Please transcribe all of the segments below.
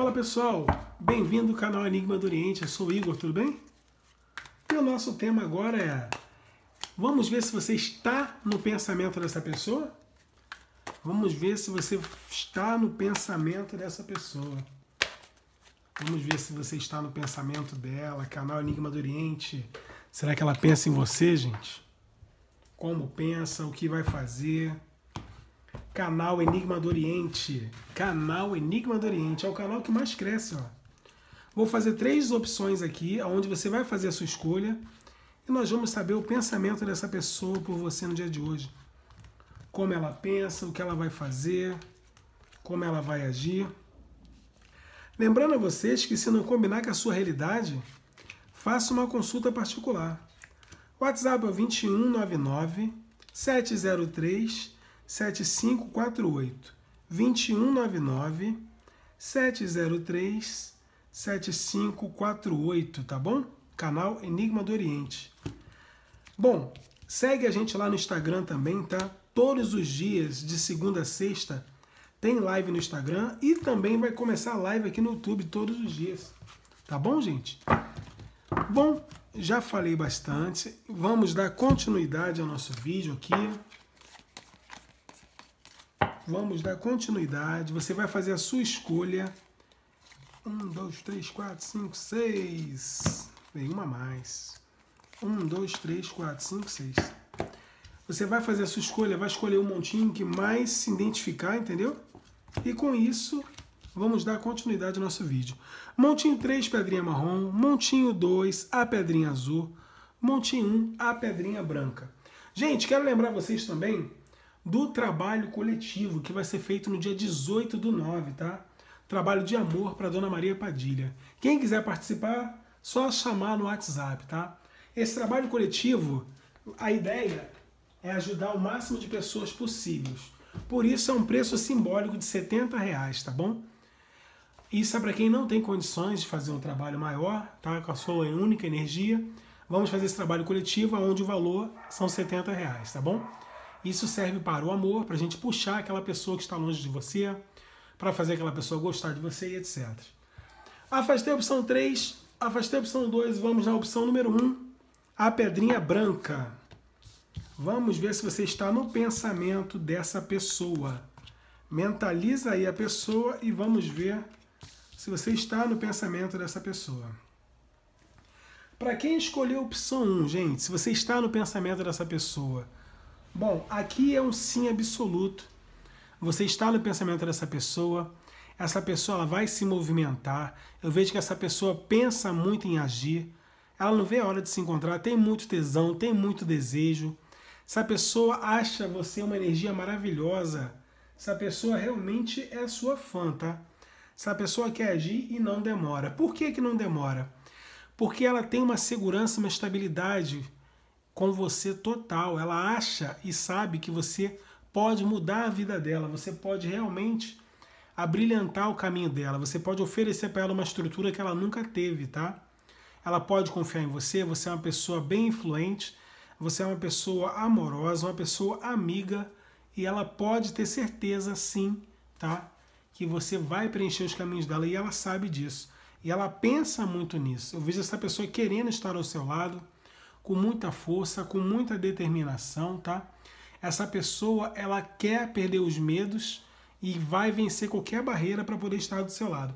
Fala pessoal, bem-vindo ao canal Enigma do Oriente, eu sou o Igor, tudo bem? E o nosso tema agora é: vamos ver se você está no pensamento dessa pessoa? Vamos ver se você está no pensamento dessa pessoa. Vamos ver se você está no pensamento dela, canal Enigma do Oriente. Será que ela pensa em você, gente? Como pensa, o que vai fazer? Canal Enigma do Oriente. Canal Enigma do Oriente. É o canal que mais cresce, ó. Vou fazer três opções aqui, onde você vai fazer a sua escolha. E nós vamos saber o pensamento dessa pessoa por você no dia de hoje. Como ela pensa, o que ela vai fazer, como ela vai agir. Lembrando a vocês que se não combinar com a sua realidade, faça uma consulta particular. WhatsApp é o 2199 703 7548 2199 703 7548, tá bom? Canal Enigma do Oriente. Bom, segue a gente lá no Instagram também, tá? Todos os dias, de segunda a sexta, tem live no Instagram e também vai começar a live aqui no YouTube todos os dias. Tá bom, gente? Bom, já falei bastante. Vamos dar continuidade ao nosso vídeo aqui. Vamos dar continuidade. Você vai fazer a sua escolha. Um, dois, três, quatro, cinco, seis. Vem uma a mais. Um, dois, três, quatro, cinco, seis. Você vai fazer a sua escolha, vai escolher o um montinho que mais se identificar, entendeu? E com isso, vamos dar continuidade ao nosso vídeo. Montinho 3, pedrinha marrom. Montinho 2, a pedrinha azul. Montinho 1, a pedrinha branca. Gente, quero lembrar vocês também do trabalho coletivo que vai ser feito no dia 18 do 9, tá? Trabalho de amor para Dona Maria Padilha. Quem quiser participar, só chamar no WhatsApp, tá? Esse trabalho coletivo, a ideia é ajudar o máximo de pessoas possíveis. Por isso é um preço simbólico de 70 reais, tá bom? Isso é para quem não tem condições de fazer um trabalho maior, tá? Com a sua única energia. Vamos fazer esse trabalho coletivo, onde o valor são 70 reais, tá bom? Isso serve para o amor, para a gente puxar aquela pessoa que está longe de você, para fazer aquela pessoa gostar de você e etc. Afastei a opção 3, afastei a opção 2, vamos na opção número 1, a pedrinha branca. Vamos ver se você está no pensamento dessa pessoa. Mentaliza aí a pessoa e vamos ver se você está no pensamento dessa pessoa. Para quem escolheu a opção 1, gente, se você está no pensamento dessa pessoa, Bom, aqui é um sim absoluto. Você está no pensamento dessa pessoa, essa pessoa ela vai se movimentar. Eu vejo que essa pessoa pensa muito em agir, ela não vê a hora de se encontrar, tem muito tesão, tem muito desejo. Essa pessoa acha você uma energia maravilhosa. Essa pessoa realmente é sua fã, tá? Essa pessoa quer agir e não demora. Por que, que não demora? Porque ela tem uma segurança, uma estabilidade com você total. Ela acha e sabe que você pode mudar a vida dela, você pode realmente abrilhantar o caminho dela, você pode oferecer para ela uma estrutura que ela nunca teve, tá? Ela pode confiar em você, você é uma pessoa bem influente, você é uma pessoa amorosa, uma pessoa amiga e ela pode ter certeza sim, tá? Que você vai preencher os caminhos dela e ela sabe disso. E ela pensa muito nisso. Eu vejo essa pessoa querendo estar ao seu lado, com muita força, com muita determinação, tá? Essa pessoa, ela quer perder os medos e vai vencer qualquer barreira para poder estar do seu lado.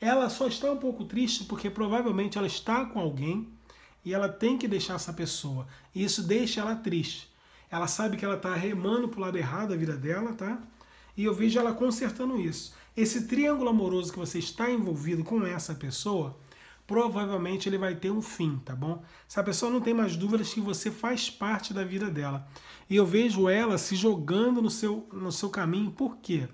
Ela só está um pouco triste porque provavelmente ela está com alguém e ela tem que deixar essa pessoa. E isso deixa ela triste. Ela sabe que ela está remando para o lado errado da vida dela, tá? E eu vejo ela consertando isso. Esse triângulo amoroso que você está envolvido com essa pessoa, provavelmente ele vai ter um fim, tá bom? Essa pessoa não tem mais dúvidas que você faz parte da vida dela. E eu vejo ela se jogando no seu, no seu caminho, por quê?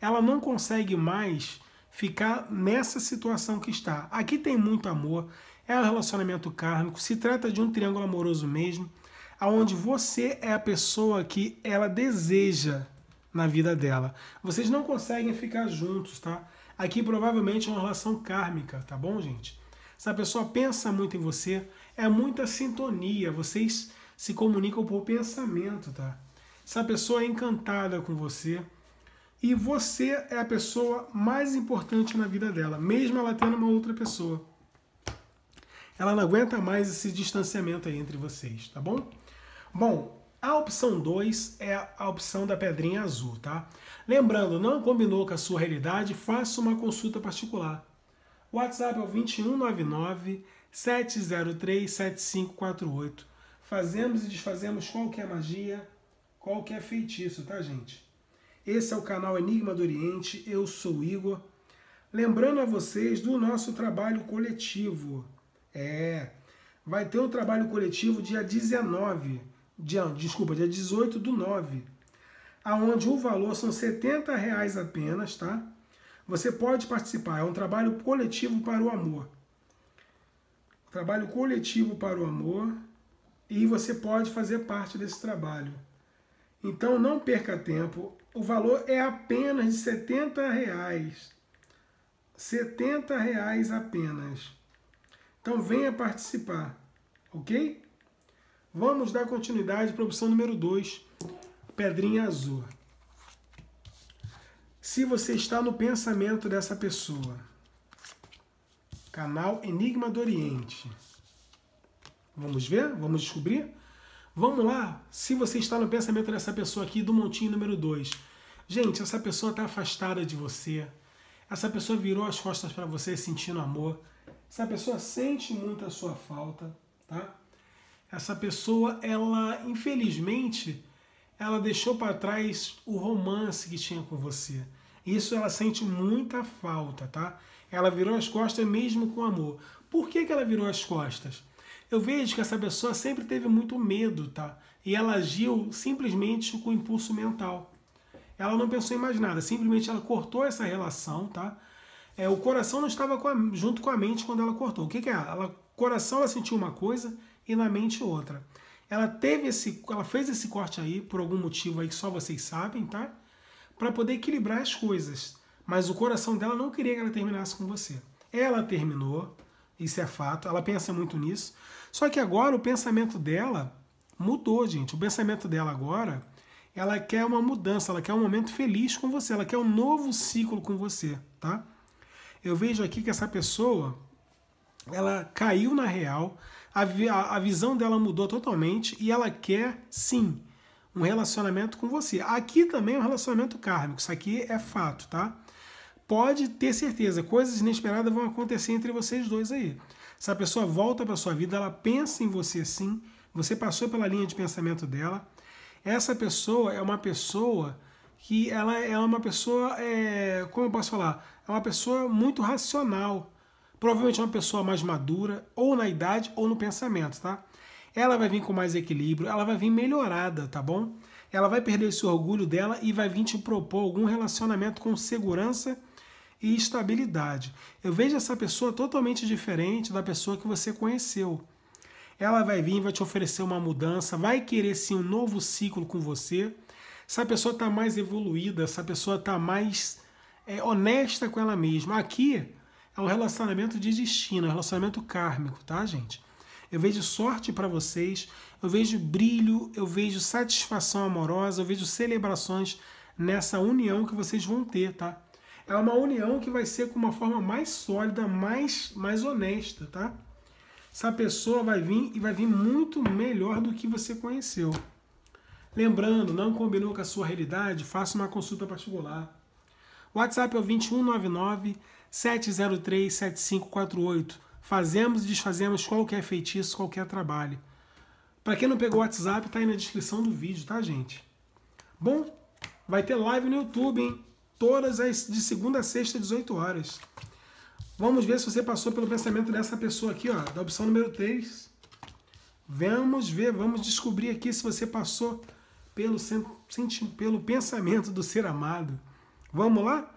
Ela não consegue mais ficar nessa situação que está. Aqui tem muito amor, é um relacionamento kármico, se trata de um triângulo amoroso mesmo, aonde você é a pessoa que ela deseja na vida dela. Vocês não conseguem ficar juntos, tá? Aqui provavelmente é uma relação kármica, tá bom, gente? Essa pessoa pensa muito em você, é muita sintonia, vocês se comunicam por pensamento, tá? Essa pessoa é encantada com você e você é a pessoa mais importante na vida dela, mesmo ela tendo uma outra pessoa. Ela não aguenta mais esse distanciamento aí entre vocês, tá bom? Bom, a opção 2 é a opção da pedrinha azul, tá? Lembrando, não combinou com a sua realidade, faça uma consulta particular. O WhatsApp é o 2199 703 7548. Fazemos e desfazemos qualquer magia, qualquer feitiço, tá, gente? Esse é o canal Enigma do Oriente, eu sou Igor. Lembrando a vocês do nosso trabalho coletivo. É, vai ter um trabalho coletivo dia 19, dia, desculpa, dia 18 do 9, aonde o valor são 70 reais apenas, tá? Você pode participar, é um trabalho coletivo para o amor. Trabalho coletivo para o amor e você pode fazer parte desse trabalho. Então não perca tempo. O valor é apenas de 70 reais. 70 reais apenas. Então venha participar, ok? Vamos dar continuidade para a opção número 2, pedrinha azul. Se você está no pensamento dessa pessoa, canal Enigma do Oriente. Vamos ver? Vamos descobrir? Vamos lá, se você está no pensamento dessa pessoa aqui do montinho número 2. Gente, essa pessoa está afastada de você. Essa pessoa virou as costas para você sentindo amor. Essa pessoa sente muito a sua falta, tá? Essa pessoa, ela, infelizmente, ela deixou para trás o romance que tinha com você. Isso ela sente muita falta, tá? Ela virou as costas mesmo com amor. Por que, que ela virou as costas? eu vejo que essa pessoa sempre teve muito medo, tá? E ela agiu simplesmente com impulso mental. Ela não pensou em mais nada, simplesmente ela cortou essa relação, tá? É, o coração não estava com a, junto com a mente quando ela cortou. O que, que é? Ela, coração ela sentiu uma coisa e na mente outra. Ela teve esse, ela fez esse corte aí por algum motivo aí que só vocês sabem, tá? Para poder equilibrar as coisas. Mas o coração dela não queria que ela terminasse com você. Ela terminou, isso é fato. Ela pensa muito nisso. Só que agora o pensamento dela mudou, gente. O pensamento dela agora, ela quer uma mudança, ela quer um momento feliz com você, ela quer um novo ciclo com você, tá? Eu vejo aqui que essa pessoa, ela caiu na real, a, a, visão dela mudou totalmente e ela quer, sim, um relacionamento com você. Aqui também é um relacionamento kármico, isso aqui é fato, tá? Pode ter certeza, coisas inesperadas vão acontecer entre vocês dois aí. Se a pessoa volta para sua vida, ela pensa em você sim, você passou pela linha de pensamento dela. Essa pessoa é uma pessoa que ela é uma pessoa, é, como eu posso falar, é uma pessoa muito racional. Provavelmente é uma pessoa mais madura, ou na idade ou no pensamento, tá? Ela vai vir com mais equilíbrio, ela vai vir melhorada, tá bom? Ela vai perder esse orgulho dela e vai vir te propor algum relacionamento com segurança e estabilidade. Eu vejo essa pessoa totalmente diferente da pessoa que você conheceu. Ela vai vir, vai te oferecer uma mudança, vai querer sim um novo ciclo com você. Essa pessoa está mais evoluída, essa pessoa está mais é, honesta com ela mesma. Aqui é um relacionamento de destino, é um relacionamento kármico, tá, gente? Eu vejo sorte para vocês, eu vejo brilho, eu vejo satisfação amorosa, eu vejo celebrações nessa união que vocês vão ter, tá? é uma união que vai ser com uma forma mais sólida, mais, mais honesta, tá? Essa pessoa vai vir e vai vir muito melhor do que você conheceu. Lembrando, não combinou com a sua realidade? Faça uma consulta particular. WhatsApp é o 2199 703 7548. Fazemos e desfazemos qualquer feitiço, qualquer trabalho. Para quem não pegou o WhatsApp, tá aí na descrição do vídeo, tá, gente? Bom, vai ter live no YouTube, hein? todas as de segunda a sexta, 18 horas. Vamos ver se você passou pelo pensamento dessa pessoa aqui, ó, da opção número 3. Vamos ver, vamos descobrir aqui se você passou pelo, pelo pensamento do ser amado. Vamos lá?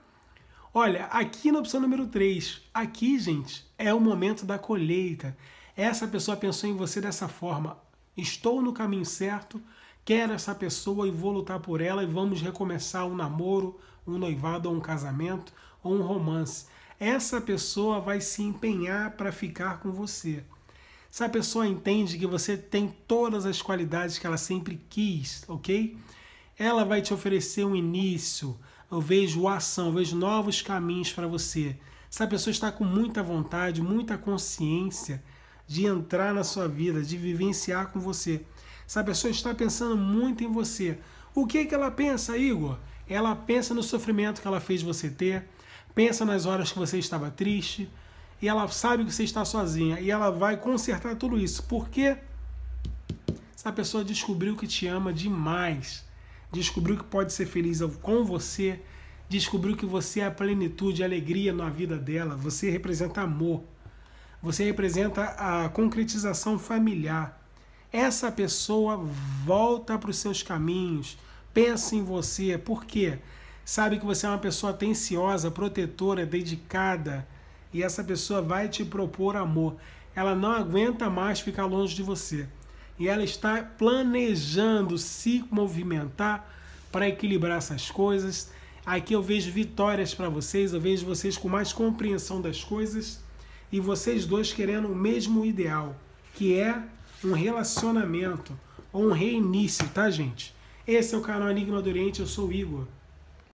Olha, aqui na opção número 3, aqui, gente, é o momento da colheita. Essa pessoa pensou em você dessa forma. Estou no caminho certo, quero essa pessoa e vou lutar por ela e vamos recomeçar um namoro, um noivado um casamento ou um romance. Essa pessoa vai se empenhar para ficar com você. Se a pessoa entende que você tem todas as qualidades que ela sempre quis, ok? Ela vai te oferecer um início, Eu vejo ação, eu vejo novos caminhos para você. Essa pessoa está com muita vontade, muita consciência de entrar na sua vida, de vivenciar com você. Essa pessoa está pensando muito em você. O que, que ela pensa, Igor? Ela pensa no sofrimento que ela fez você ter, pensa nas horas que você estava triste, e ela sabe que você está sozinha, e ela vai consertar tudo isso. Porque essa pessoa descobriu que te ama demais, descobriu que pode ser feliz com você, descobriu que você é a plenitude, a alegria na vida dela, você representa amor, você representa a concretização familiar. Essa pessoa volta para os seus caminhos, pensa em você, por quê? Sabe que você é uma pessoa atenciosa, protetora, dedicada, e essa pessoa vai te propor amor. Ela não aguenta mais ficar longe de você. E ela está planejando se movimentar para equilibrar essas coisas, Aqui eu vejo vitórias para vocês, eu vejo vocês com mais compreensão das coisas e vocês dois querendo o mesmo ideal, que é um relacionamento ou um reinício, tá, gente? Esse é o canal Enigma do Oriente, eu sou o Igor.